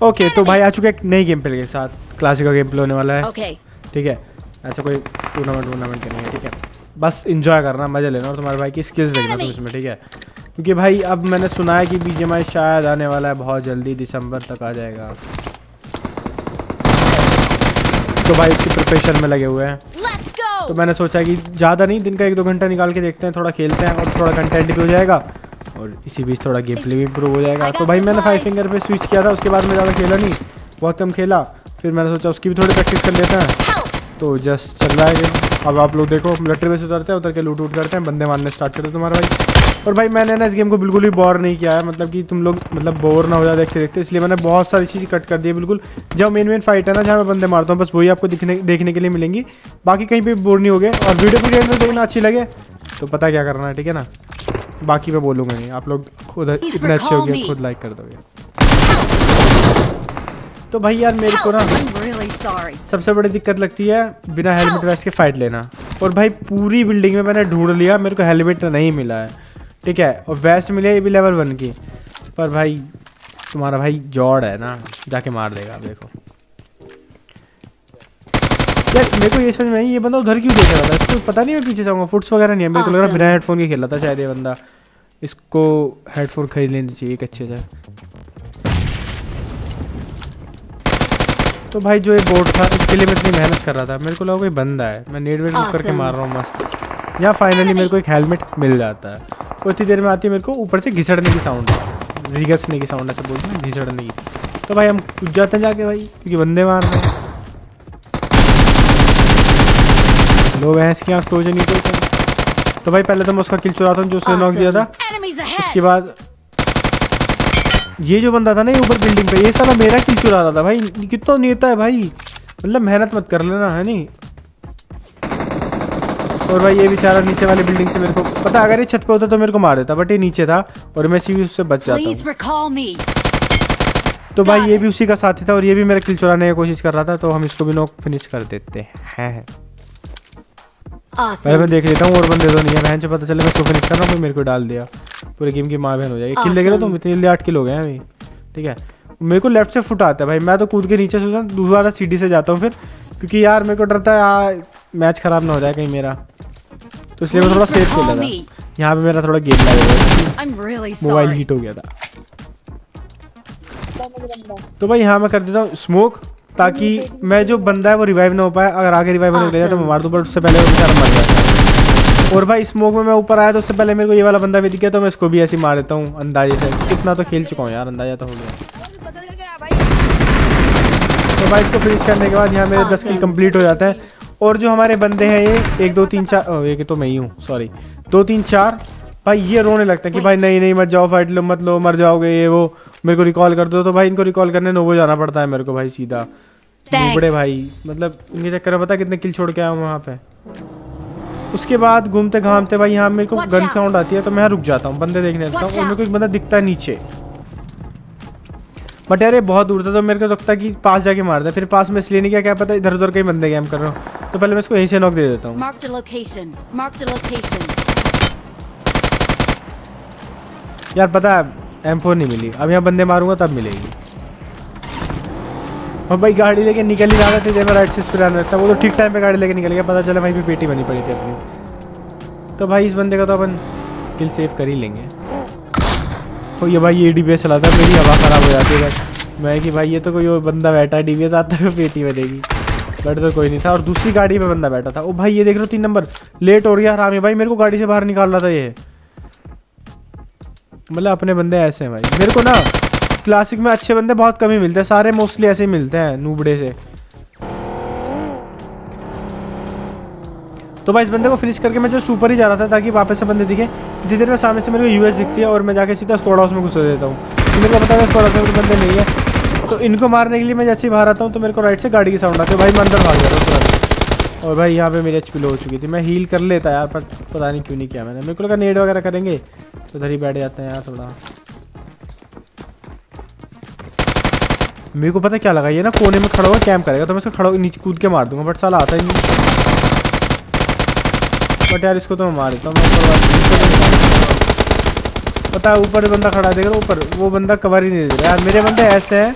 Okay तो भाई आ चुके एक नई गेम प्ले के साथ। क्लासिक का गेम प्ले होने वाला है। Okay. ठीक है? ऐसा कोई टूर्नामेंट टूर्नामेंट है ठीक है? बस इंजॉय करना मज़ा लेना और तुम्हारे भाई की स्किल्स देखना तुम इसमें ठीक है? क्योंकि भाई अब मैंने सुना है कि बीजेएमआई शायद आने वाला है बहुत जल्दी दिसंबर तक आ जाएगा। तो भाई उसकी प्रिपरेशन में लगे हुए हैं। तो मैंने सोचा कि ज़्यादा नहीं दिन का एक दो घंटा निकाल के देखते हैं थोड़ा खेलते हैं और थोड़ा कंटेंट भी हो जाएगा। और इसी बीच थोड़ा गेम प्ले भी इम्प्रूव हो जाएगा। तो भाई मैंने फाइव फिंगर पे स्विच किया था उसके बाद मैं ज़्यादा खेला नहीं। बहुत कम खेला। फिर मैंने सोचा उसकी भी थोड़ी प्रैक्टिस कर लेते हैं। तो जस्ट चल रहा है गेम अब आप लोग देखो मिलिट्री बेस उतरते हैं उतर के लूट वूट करते हैं बंदे मारने स्टार्ट करते हैं तुम्हारा भाई। और भाई मैंने ना इस गेम को बिल्कुल भी बोर नहीं किया है। मतलब कि तुम लोग मतलब बोर ना हो जाए देखते देखते। इसलिए मैंने बहुत सारी चीज़ कट कर दी है बिल्कुल। जब मेन मेन फाइट है ना जहाँ मैं बंदे मारता हूँ बस वही आपको दिखने देखने के लिए मिलेंगी। बाकी कहीं पे बोर नहीं हो गए और वीडियो को में देखना अच्छी लगे तो पता क्या करना है ठीक है ना? बाकी मैं बोलूँगा नहीं। आप लोग खुद इतने अच्छे हो गए खुद लाइक कर दोगे। तो भाई यार मेरे को ना. सबसे बड़ी दिक्कत लगती है बिना हेलमेट वेस्ट के फाइट लेना। और भाई पूरी बिल्डिंग में मैंने ढूंढ लिया मेरे को हेलमेट नहीं मिला है। ठीक है? और वेस्ट मिले ये भी लेवल वन की। पर भाई तुम्हारा भाई जॉड है ना जाके मार देगा देखो। यार मेरे को ये समझ में आई ये बंदा उधर क्यों देख रहा था? इसको पता नहीं मैं पीछे जाऊँगा फुट्स वगैरह नहीं है मेरे को लग रहा बिना हेडफोन के खेला था शायद ये बंदा। इसको हेडफोन खरीद लेनी चाहिए एक अच्छे से। तो भाई जो ये बोर्ड था इसके लिए मैं इतनी मेहनत कर रहा था। मेरे को लगा कोई बंदा है मैं नेट वेट करके मार रहा हूँ मस्त। यहाँ फाइनली मेरे को एक हेलमेट मिल जाता है। इतनी देर में आती है मेरे को ऊपर से घिसड़ने की साउंड रिगसने की साउंड ऐसे बोलते हैं घिसड़ने की। तो भाई हम कूद जाते हैं जाके भाई क्योंकि बंदे मार रहे हैं। लो भैंस की आँख तो नहीं कोई तो। भाई पहले तो मैं उसका किल चुराता हूँ जो उसने नॉक दिया था। उसके बाद ये जो बंदा था ना ये ऊपर बिल्डिंग पे ये साला मेरा किल चुरा रहा था भाई। कितना नेता है भाई। मतलब मेहनत मत कर लेना है नहीं? और भाई ये बेचारा नीचे वाले बिल्डिंग से मेरे को पता अगर ये छत पे होता तो मेरे को मार देता बट ये नीचे था और मैं इसी उससे बच जाता हूँ। तो भाई ये भी उसी का साथी था और ये भी मेरा किल चुराने की कोशिश कर रहा था तो हम इसको भी नॉक फिनिश कर देते हैं। पहले मैं देख लेता हूँ और बंदे तो नहीं है। बहन से पता चले मैं फिनिश कर रहा हूँ मेरे को डाल दिया। पूरे गेम की माँ बहन हो जाएगी। किल देख रहे तुम? इतनी जल्दी आठ किल हो गए हैं अभी। ठीक है? मेरे को लेफ़्ट से फुट आता है भाई। मैं तो कूद के नीचे सोचा दोबारा सीढ़ी से जाता हूँ फिर। क्योंकि यार मेरे को डरता है यार मैच खराब ना हो जाए कहीं मेरा। तो इसलिए मैं थोड़ा सेफ़ खेला था। यहाँ पे मेरा थोड़ा गेम लगा मोबाइल हीट हो गया था। तो भाई यहाँ मैं कर देता हूँ स्मोक ताकि मैं जो बंदा है वो रिवाइव ना हो पाए। अगर आगे रिवाइव होने गया तो मैं मार दूँ बट उससे पहले वो बेचारा मर जाता है और भाई स्मोक में मैं ऊपर आया तो उससे पहले मेरे को ये वाला बंदा भी दिख गया तो मैं इसको भी ऐसे मार देता हूँ अंदाजे से। कितना तो खेल चुका हूँ यार अंदाज़ा तो हो गया। तो भाई इसको फिनिश करने के बाद यहाँ मेरे दस किल. कंप्लीट हो जाता है। और जो हमारे बंदे हैं ये एक दो तीन चार एक तो मैं ही हूँ सॉरी दो तीन चार। भाई ये रोने लगता है कि भाई नहीं नहीं मत जाओ फाइट लो मत लो मर जाओगे ये वो। मेरे को रिकॉल कर दो तो भाई इनको रिकॉल करने नोवो जाना पड़ता है मेरे को भाई सीधा. बड़े भाई मतलब इनके चक्कर में पता कितने किल छोड़ के आया हूँ वहाँ पे। उसके बाद घूमते घामते भाई यहाँ मेरे को गन साउंड आती है तो मैं यहाँ रुक जाता हूँ बंदे देखने लगता हूँ Watch और मेरे को एक बंदा दिखता है नीचे। बट यार ये बहुत दूर था तो मेरे को लगता है कि पास जाके मार दे। फिर पास में इसलिए नहीं क्या क्या पता इधर उधर कहीं बंदे गेम कर रहा हूँ। तो पहले मैं इसको यहीं से नॉक दे देता हूँ. यार पता है एम फोर नहीं मिली। अब यहाँ बंदे मारूँगा, तब मिलेगी। और भाई गाड़ी लेके निकल ही रहा था जब मैं राइट से स्पीड आने लगता वो तो ठीक टाइम पे गाड़ी लेके निकल गया, पता चला वहीं पे पेटी बनी पड़ी थी अपनी। तो भाई इस बंदे का तो अपन किल सेव कर ही लेंगे। तो ये भाई ये डी बी चलाता मेरी हवा ख़राब हो जाती है मैं कि भाई ये तो कोई बंदा बैठा है डी बी आता है, पेटी बनेगी। बट तो कोई नहीं था, और दूसरी गाड़ी में बंदा बैठा था। ओ भाई ये देख रहे हो, तीन नंबर। लेट हो गया हरामी। भाई मेरे को गाड़ी से बाहर निकाल रहा था ये। मतलब अपने बंदे ऐसे हैं भाई। मेरे को ना क्लासिक में अच्छे बंदे बहुत कम ही मिलते हैं, सारे मोस्टली ऐसे ही मिलते हैं, नूबड़े से। तो भाई इस बंदे को फिनिश करके मैं जो सुपर ही जा रहा था, ताकि वापस से बंदे दिखे। इतनी देर में सामने से मेरे को यूएस दिखती है, और मैं जाके सीधा स्क्वाड हाउस में घुस देता हूँ। तो मेरे को पता है स्क्वाड हाउस में बंदे नहीं है। तो इनको मारने के लिए मैं जैसे ही बाहर आता हूँ तो मेरे को राइट से गाड़ी की साउंड आती है। भाई मैं अंदर भाग जाता हूँ और भाई यहाँ पे मेरी एचपी लो हो चुकी थी। मैं हील कर लेता यार, पर पता नहीं क्यों नहीं किया मैंने। मेरे को लगा नेट वगैरह करेंगे। उधर ही बैठ जाते हैं यार थोड़ा। मेरे को पता क्या लगा ये ना कोने में खड़ा हुआ कैंप करेगा तो मैं इसको खड़ा नीचे कूद के मार दूँगा बट साला आता ही नहीं। बट यार इसको तो मैं मार देता हूँ तो पता है ऊपर बंदा खड़ा है देख रहे हो ऊपर वो बंदा कवर ही नहीं दे रहा। यार मेरे बंदे ऐसे हैं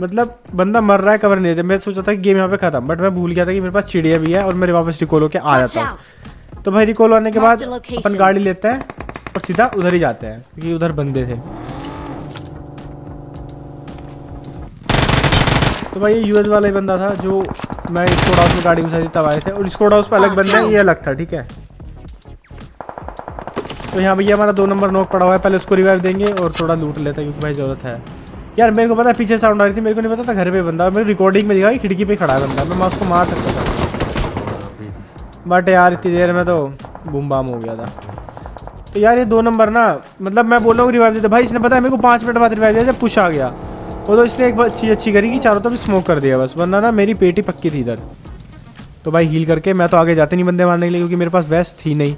मतलब बंदा मर रहा है कवर नहीं देते। मैं सोचा था कि गेम यहाँ पे खत्म बट मैं भूल गया था कि मेरे पास चिड़िया भी है और मेरे वापस रिकॉल होके आ जाता हूँ तो भाई रिकॉल होने के बाद. अपन गाड़ी लेते हैं। और सीधा उधर ही जाते हैं क्योंकि उधर बंदे थे। तो भाई ये यूएस वाला ही बंदा था जो मैं स्कोड हाउस में गाड़ी घुसा दी तब आए थे। और स्कोड हाउस पे अलग बंदा है ये अलग था ठीक है? तो यहाँ भैया हमारा दो नंबर नोक पड़ा हुआ है पहले उसको रिवाइव देंगे और थोड़ा लूट लेते हैं क्योंकि भाई ज़रूरत है। यार मेरे को पता है पीछे साउंड आ रही थी मेरे को नहीं पता था घर पे बंदा मेरे रिकॉर्डिंग में दिखा कि खिड़की पे खड़ा है बंदा मैं उसको मार सकता था। बट यार इतनी देर में तो बूम बाम हो गया था। यार, ये दो नंबर ना मतलब मैं बोल रहा हूँ रिवाइव देते भाई, इसने पता है मेरे को पाँच मिनट बाद रिवाइव दिया, जब पुश आ गया। वो तो इसने एक चीज़ अच्छी करी कि चारों तरफ़ स्मोक कर दिया बस, वरना ना मेरी पेटी पक्की थी इधर। तो भाई हील करके मैं तो आगे जाते नहीं बंदे मारने के लिए, क्योंकि मेरे पास वेस्ट थी नहीं।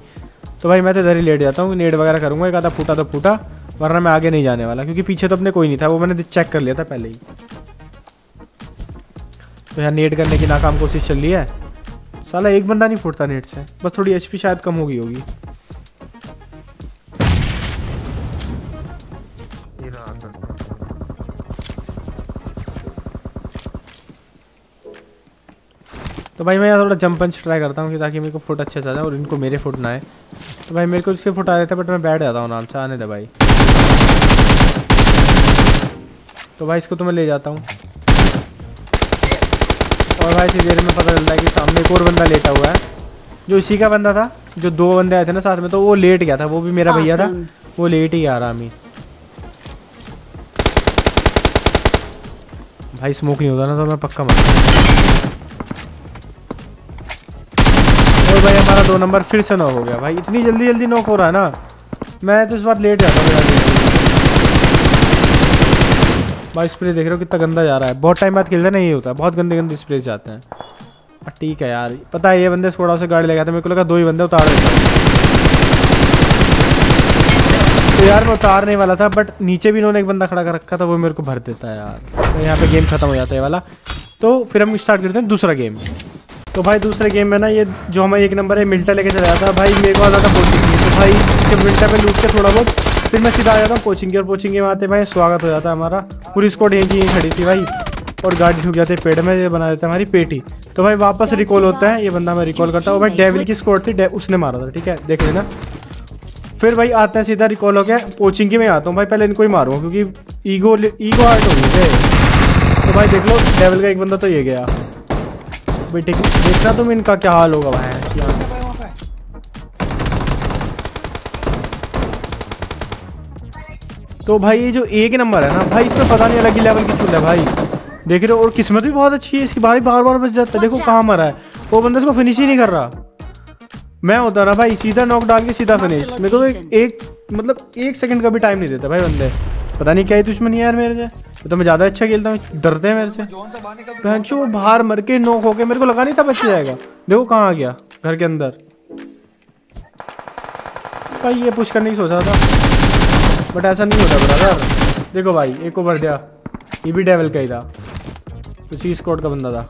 तो भाई, मैं तो इधर ही लेट जाता हूँ नेट वगैरह करूँगा, एक आधा फूटा तो फूटा, वरना मैं आगे नहीं जाने वाला, क्योंकि पीछे तो अपने कोई नहीं था, वो मैंने चेक कर लिया था पहले ही। तो यहाँ नेट करने की नाकाम कोशिश चल रही है। साला एक बंदा नहीं फूटता नेट से, बस थोड़ी एचपी शायद कम होगी होगी। तो भाई मैं यहाँ थोड़ा जंप पंच ट्राई करता हूँ कि ताकि मेरे को फुट अच्छे से आ जाए और इनको मेरे फुट ना आए। तो भाई मेरे को इसके फुट आ रहे थे बट मैं बैठ जाता हूँ आराम से आने दे भाई। तो भाई इसको तो मैं ले जाता हूँ। और भाई इसी देर में पता चलता है कि सामने एक और बंदा लेटा हुआ है। जो इसी का बंदा था जो दो बंदे आए थे ना साथ में तो वो लेट गया था वो भी मेरा भैया था। वो लेट ही आ रहा मी भाई स्मोक नहीं होता ना तो मैं पक्का मर और भाई हमारा दो नंबर फिर से नॉक हो गया। भाई इतनी जल्दी जल्दी नॉक हो रहा है ना। मैं तो इस बार लेट जाता हूँ भाई स्प्रे देख रहे हो कितना गंदा जा रहा है। बहुत टाइम बाद खेलते नहीं होता है। बहुत गंदे गंदे स्प्रे जाते हैं। ठीक है यार। पता है ये बंदे स्कोड़ा से गाड़ी लगाते मेरे को लगा दो ही बंदे उतार देते हैं। तो यार मैं उतारने वाला था बट नीचे भी इन्होंने एक बंदा खड़ा कर रखा था, वो मेरे को भर देता है यार। तो यहाँ पे गेम खत्म हो जाता है वाला। तो फिर हम स्टार्ट करते हैं दूसरा गेम तो भाई दूसरे गेम में ना ये जो हमारा एक नंबर है, मिल्टा लेके चला जाता है। भाई मेरे को आ जाता कोचिंग तो भाई इसके मिल्टा पे लूट के थोड़ा बहुत, फिर मैं सीधा आ जाता हूँ कोचिंग की और कोचिंग के आते भाई स्वागत हो जाता है हमारा। पूरी स्कोड यहीं की खड़ी थी भाई। और गाड़ी ठुक जाती है, पेड़ में ये बना देता है हमारी पेटी। तो भाई वापस रिकॉल होता है, ये बंदा मैं रिकॉल करता हूँ। भाई डेविल की स्कोर थी उसने मारा था, ठीक है? देख लेना। फिर भाई आते हैं सीधा रिकॉल हो गया कोचिंग की में आता हूँ। भाई पहले इनको ही मारूँगा क्योंकि ईगो ईगो आर्ट हो गई थे। तो भाई देख लो डेविल का एक बंदा तो ये गया। भाई ठीक देखना तुम इनका क्या हाल होगा भाई। तो भाई ये जो एक नंबर है ना भाई इसमें पता नहीं अलग ही लेवल की चुल है भाई। देख रहे हो और किस्मत भी बहुत अच्छी है इसकी बारी बार बार बच जाता है। देखो कहाँ मरा है। वो बंदा इसको फिनिश ही नहीं कर रहा। मैं होता ना भाई सीधा नॉक डाल के सीधा फिनिश मेरे को तो एक, एक मतलब एक सेकंड का भी टाइम नहीं देता भाई बंदे। पता नहीं क्या ही दुश्मनी है यार मेरे से। तो मैं ज़्यादा अच्छा खेलता हूँ डरते हैं मेरे से। बाहर वो बाहर मर के नॉक हो गया मेरे को लगा नहीं था बच जाएगा देखो कहाँ आ गया घर के अंदर। भाई ये पुश करने की सोच रहा था। बट ऐसा नहीं होता ब्रदर देखो भाई एक को भर दिया। ये भी डेवल का ही था। उसी स्कॉट का बंदा था।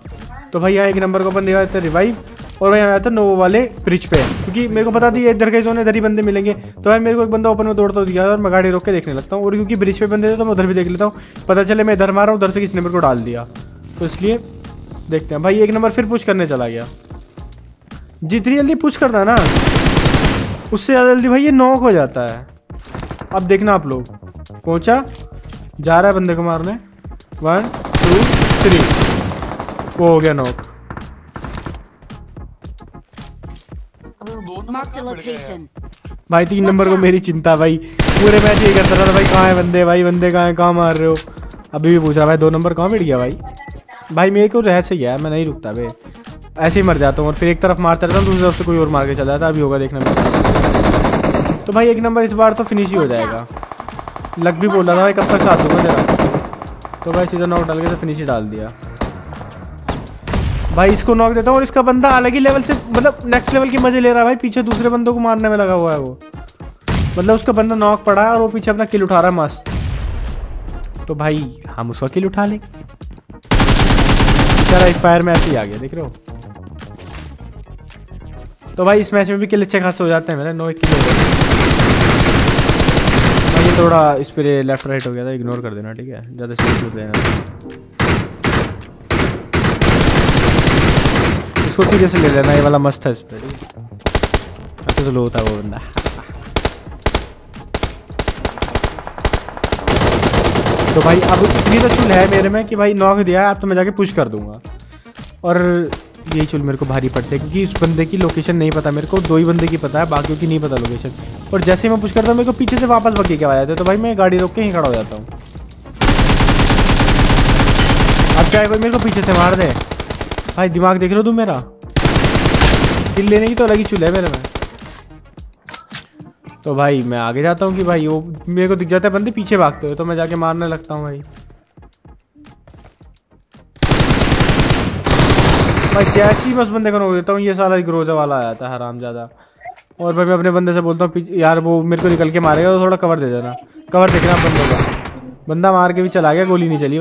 तो भाई यहाँ एक नंबर को अपन देते रिवाइव और भाई आया था नोवो वाले ब्रिज पे। क्योंकि मेरे को पता थी इधर के जोन इधर ही बंदे मिलेंगे। तो भाई मेरे को एक बंदा ओपन में दौड़ता दिया और मैं गाड़ी रोक के देखने लगता हूँ। और क्योंकि ब्रिज पे बंदे थे तो मैं उधर भी देख लेता हूँ। पता चले मैं इधर मारा उधर से किसी ने मेरे को डाल दिया। तो इसलिए देखते हैं। भाई एक नंबर फिर पुश करने चला गया। जितनी जल्दी पुश करना ना, उससे ज़्यादा जल्दी भाई ये नॉक हो जाता है। अब देखना आप लोग। पहुँचा। जा रहा है बंदे को मारने। वन टू थ्री वो हो गया नॉक भाई तीन नंबर को मेरी चिंता भाई। पूरे मैच ये करता था भाई कहाँ है बंदे भाई बंदे कहाँ है कहाँ मार रहे हो? अभी भी पूछ रहा भाई दो नंबर कहाँ मिट गया भाई? भाई मेरे को रहस्य ही है मैं नहीं रुकता भाई ऐसे ही मर जाता हूँ और फिर एक तरफ़ मारता रहता हूँ दूसरी तरफ़ से कोई और मार के चला जाता अभी होगा देखना में तो भाई एक नंबर इस बार तो फिनिश ही हो जाएगा। लग भी बोल रहा था भाई कब तक साथ दूँगा तेरा। तो भाई सीधा नॉक डाल के तो फिनिश ही डाल दिया। भाई, इसको नॉक देता हूँ और इसका बंदा अलग ही लेवल से मतलब नेक्स्ट लेवल के मज़े ले रहा है भाई, पीछे दूसरे बंदों को मारने में लगा हुआ है वो। मतलब उसका बंदा नॉक पड़ा है और वो पीछे अपना किल उठा रहा है मस्त। तो भाई, हम उसका किल उठा लें बेचारा एक फायर में ऐसे ही आ गया, देख रहे हो? तो भाई, इस मैच में भी किल अच्छे खास हो जाते हैं मेरे नौ एक किल थोड़ा इस पर लेफ़्ट राइट हो गया था इग्नोर कर देना, ठीक है? ज़्यादा सीरियस मत इसको सीरियस ले लेना, ये वाला मस्त है इस पे। ठीक है अच्छा तो लो होता है वो बंदा। तो भाई अब इतनी तो चुल है मेरे में कि भाई नॉक दिया है, अब तो मैं जाके पुश कर दूँगा। और यही चुल मेरे को भारी पड़ते हैं, क्योंकि उस बंदे की लोकेशन नहीं पता मेरे को, दो ही बंदे की पता है, बाकियों की नहीं पता लोकेशन और जैसे ही मैं पुश करता हूँ, मेरे को पीछे से वापस बग्गी के आ जाते हैं तो भाई मैं गाड़ी रोक के ही खड़ा हो जाता हूँ। अब चाहे कोई मेरे को पीछे से मार दे। भाई, दिमाग देख लो तुम मेरा? किल लेने की तो अलग ही चुल है मेरे में। तो भाई, मैं आगे जाता हूँ कि भाई, वो मेरे को दिख जाता है, बंदे पीछे भागते हुए तो मैं जाके मारने लगता हूँ भाई। भाई ही उस बंदे को रोक देता हूँ, ये साला ग्रोजा वाला आया था, हराम ज़्यादा। और भाई, मैं अपने बंदे से बोलता हूँ यार, वो मेरे को निकल के मारेगा तो थोड़ा कवर दे देना। कवर देखना बंदे का। बंदा मार के भी चला गया, गोली नहीं चली